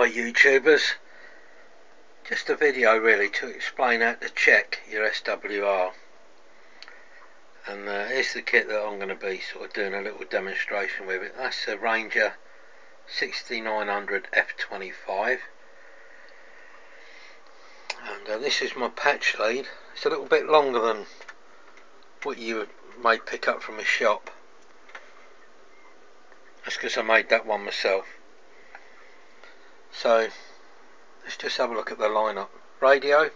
Hi YouTubers. Just a video really to explain how to check your SWR. And uh, here's the kit that I'm going to be sort of doing a little demonstration with it. That's a Ranger 6900 F25. And uh, this is my patch lead. It's a little bit longer than what you may pick up from a shop. That's because I made that one myself. So let's just have a look at the lineup. Radio,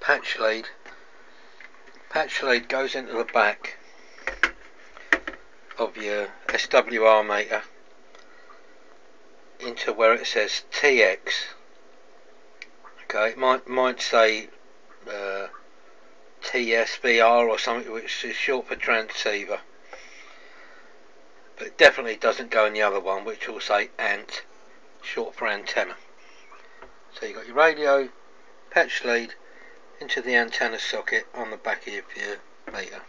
patch lead. Patch lead goes into the back of your SWR meter into where it says TX. Okay, it might might say uh, or something which is short for transceiver. But it definitely doesn't go in the other one which will say ANT short for antenna. So you've got your radio, patch lead into the antenna socket on the back of your meter.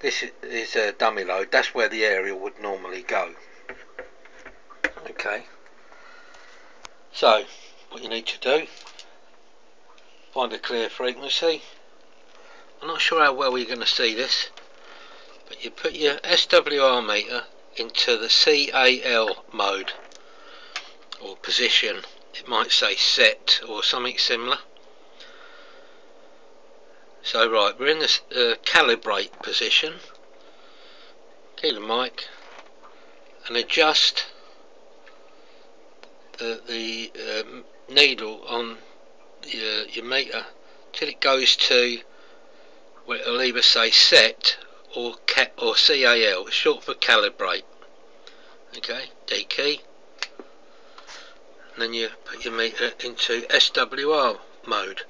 This is a dummy load, that's where the aerial would normally go. Okay, so what you need to do, find a clear frequency. I'm not sure how well you're going to see this, but you put your SWR meter into the CAL mode or position it might say set or something similar. So right we're in this uh, calibrate position. Key the mic and adjust the, the um, needle on your, your meter till it goes to where it'll either say set or or CAL, short for calibrate. Okay, D key then you put your meter into SWR mode.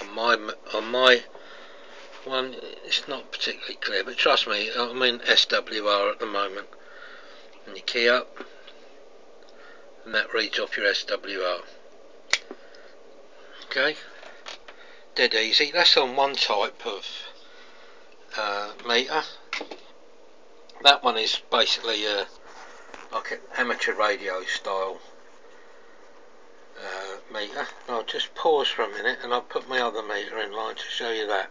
On my on my one, it's not particularly clear, but trust me, I'm in SWR at the moment. And you key up, and that reads off your SWR. Okay, dead easy. That's on one type of uh, meter. That one is basically a like an amateur radio style uh, meter. I'll just pause for a minute and I'll put my other meter in line to show you that.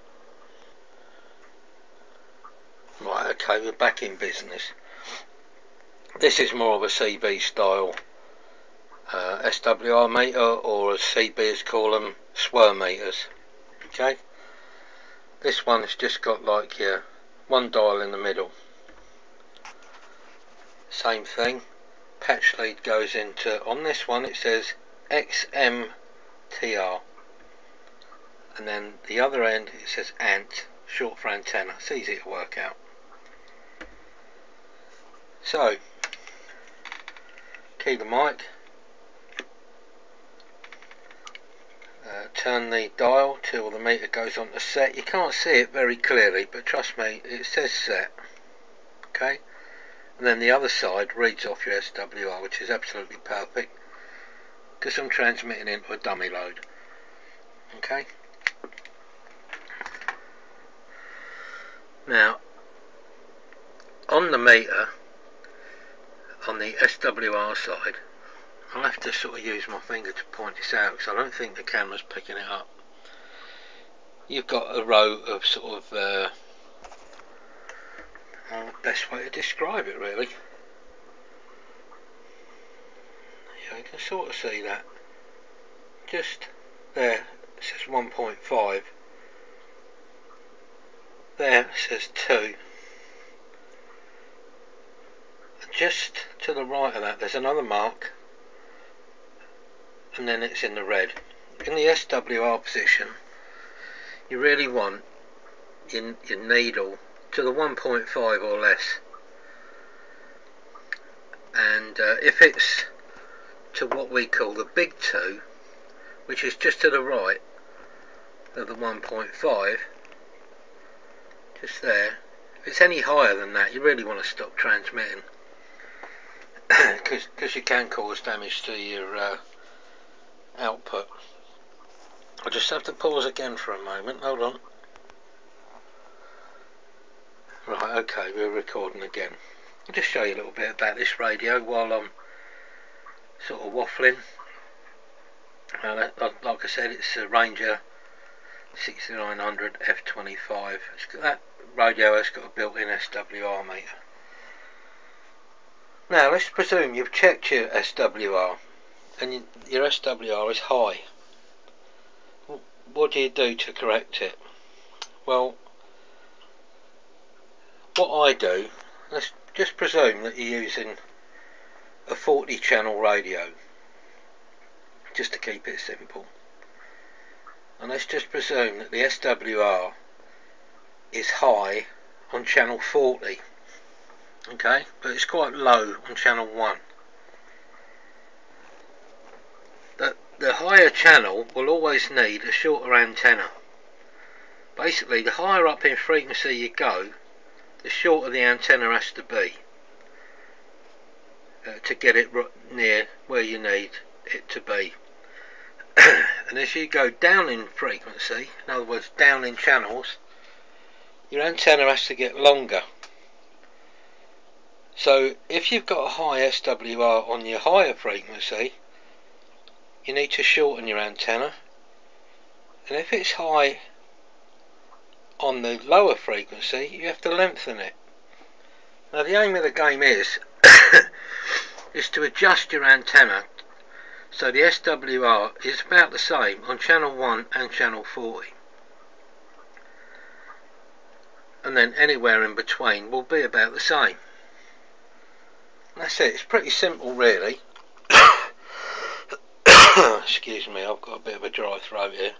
Right, okay, we're back in business. This is more of a CB style uh, SWR meter or as CBs call them, SWR meters. Okay, this one's just got like your one dial in the middle same thing. Patch lead goes into on this one it says XMTR and then the other end it says ANT short for antenna. It's easy to work out. So key the mic. Uh, turn the dial till the meter goes on to set. You can't see it very clearly but trust me it says set. Okay and then the other side reads off your SWR which is absolutely perfect. Because I'm transmitting into a dummy load. Okay? Now on the meter on the SWR side I'll have to sort of use my finger to point this out because I don't think the camera's picking it up. You've got a row of sort of uh, uh, best way to describe it really. Yeah, you can sort of see that. Just there it says 1.5. There it says 2. just to the right of that there's another mark and then it's in the red. In the SWR position you really want your, your needle to the 1.5 or less. And uh, if it's to what we call the big 2 which is just to the right of the 1.5 just there if it's any higher than that you really want to stop transmitting. Because you can cause damage to your uh, output. I'll just have to pause again for a moment. Hold on Right, okay, we're recording again. I'll just show you a little bit about this radio while I'm sort of waffling. Uh, like I said, it's a Ranger 6900 F25. Got, that radio has got a built-in SWR meter. Now let's presume you've checked your SWR and your SWR is high. What do you do to correct it? Well, what I do, let's just presume that you're using a 40 channel radio, just to keep it simple. And let's just presume that the SWR is high on channel 40 okay? But it's quite low on channel 1 the, the higher channel will always need a shorter antenna. Basically the higher up in frequency you go the shorter the antenna has to be uh, to get it near where you need it to be and as you go down in frequency in other words down in channels your antenna has to get longer so if you've got a high SWR on your higher frequency, you need to shorten your antenna. And if it's high on the lower frequency, you have to lengthen it. Now the aim of the game is is to adjust your antenna so the SWR is about the same on channel 1 and channel 40 and then anywhere in between will be about the same that's it, it's pretty simple really. Excuse me, I've got a bit of a dry throat here.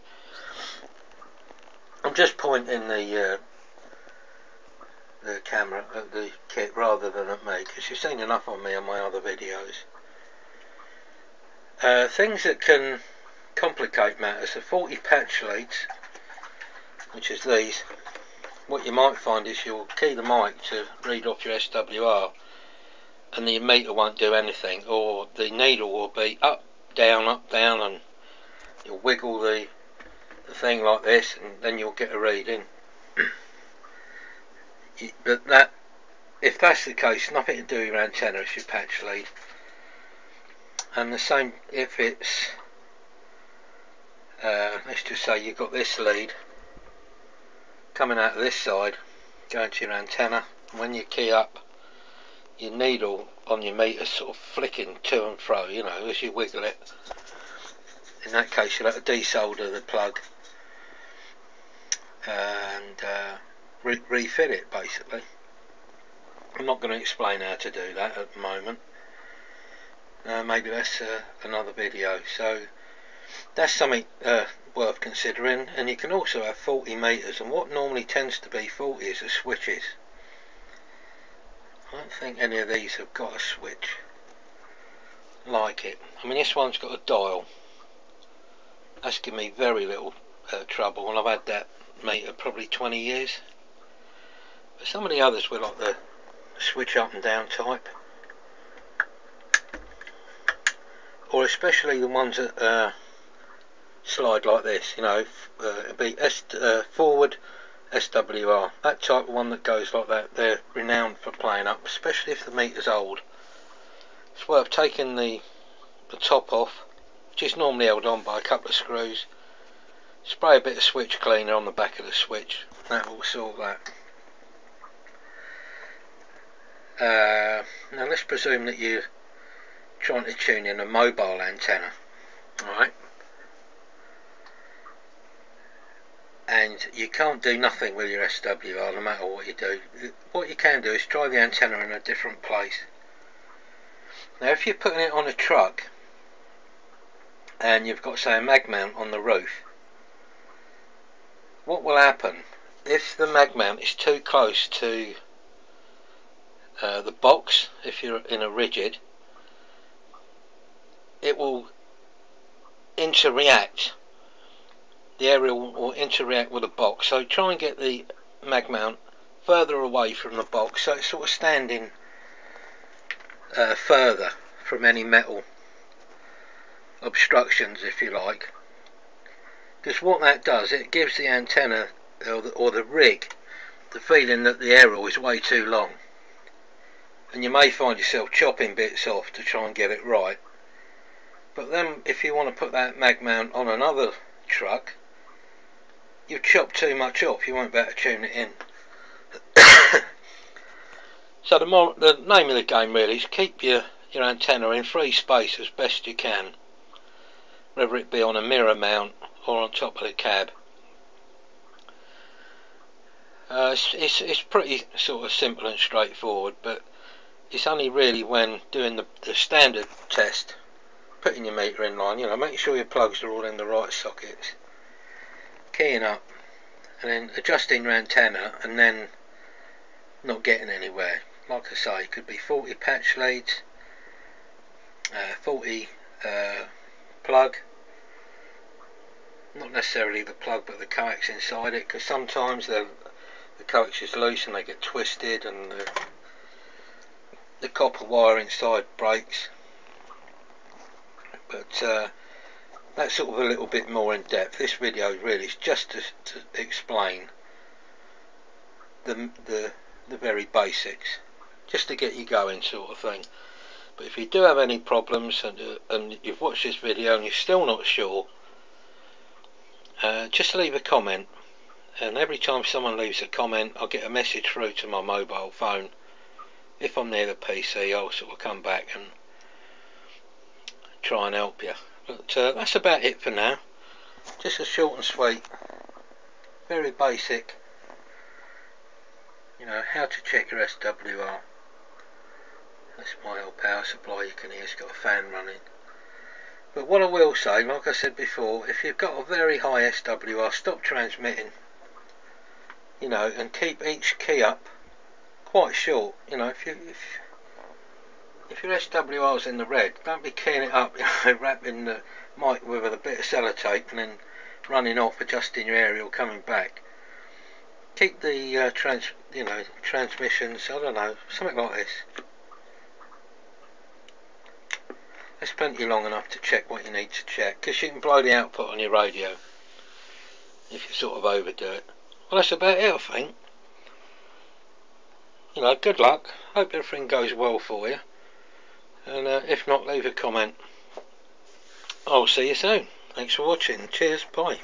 Just pointing the uh, the camera at the kit rather than at me because you've seen enough on me on my other videos. Uh, things that can complicate matters are 40 patch leads, which is these. What you might find is you'll key the mic to read off your SWR and the meter won't do anything or the needle will be up down up down and you'll wiggle the thing like this and then you'll get a reading but that if that's the case nothing to do with your antenna it's your patch lead. And the same if it's uh, let's just say you've got this lead coming out of this side going to your antenna when you key up your needle on your meter sort of flicking to and fro, you know, as you wiggle it. In that case, you'll have to desolder the plug and uh, re refit it basically. I'm not going to explain how to do that at the moment. Uh, maybe that's uh, another video. So that's something uh, worth considering. And you can also have 40 meters, and what normally tends to be 40 is the switches. I don't think any of these have got a switch like it. I mean this one's got a dial. That's given me very little uh, trouble and I've had that meter probably 20 years. But some of the others were like the switch up and down type. Or especially the ones that uh, slide like this, you know, uh, be S uh, forward SWR. That type of one that goes like that, they're renowned for playing up, especially if the meter's old. It's worth taking the, the top off, which is normally held on by a couple of screws. Spray a bit of switch cleaner on the back of the switch, that will sort that. Uh, now let's presume that you're trying to tune in a mobile antenna. Alright. and you can't do nothing with your SWR no matter what you do. What you can do is try the antenna in a different place. Now if you're putting it on a truck and you've got say a mag mount on the roof, what will happen if the mag mount is too close to uh, the box, if you're in a rigid, it will interreact the aerial will interact with the box. So try and get the mag mount further away from the box so it's sort of standing uh, further from any metal obstructions if you like because what that does it gives the antenna or the, or the rig the feeling that the aerial is way too long. And you may find yourself chopping bits off to try and get it right. But then if you want to put that mag mount on another truck you chop too much off you won't be able to tune it in. So the, more, the name of the game really is keep your, your antenna in free space as best you can. Whether it be on a mirror mount or on top of the cab uh, it's, it's, pretty sort of simple and straightforward but it's only really when doing the, the standard test putting your meter in line, you know, make sure your plugs are all in the right sockets, keying up, and then adjusting your antenna, and then not getting anywhere. Like I say, it could be 40 patch leads, uh, 40 uh, plug, not necessarily the plug but the coax inside it, because sometimes the, the coax is loose and they get twisted and the, the copper wire inside breaks but uh, that's sort of a little bit more in depth. This video really is just to, to explain the, the, the very basics, just to get you going sort of thing. But if you do have any problems and, uh, and you've watched this video and you're still not sure, uh, just leave a comment and every time someone leaves a comment I'll get a message through to my mobile phone if I'm near the PC I'll sort of come back and try and help you. But uh, that's about it for now. Just a short and sweet, very basic, you know, how to check your SWR. That's my old power supply, you can hear it's got a fan running. But what I will say, like I said before, if you've got a very high SWR, stop transmitting. You know, and keep each key up quite short. You know, if you if if your SWR's in the red, don't be keying it up, you know, wrapping the mic with a bit of sellotape and then running off, adjusting your aerial, coming back. Keep the uh, trans, you know, transmissions. I don't know, something like this. That's plenty long enough to check what you need to check, because you can blow the output on your radio if you sort of overdo it. Well, that's about it, I think. You know, good luck. Hope everything goes well for you and uh, if not leave a comment I'll see you soon thanks for watching cheers bye